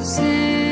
Thousand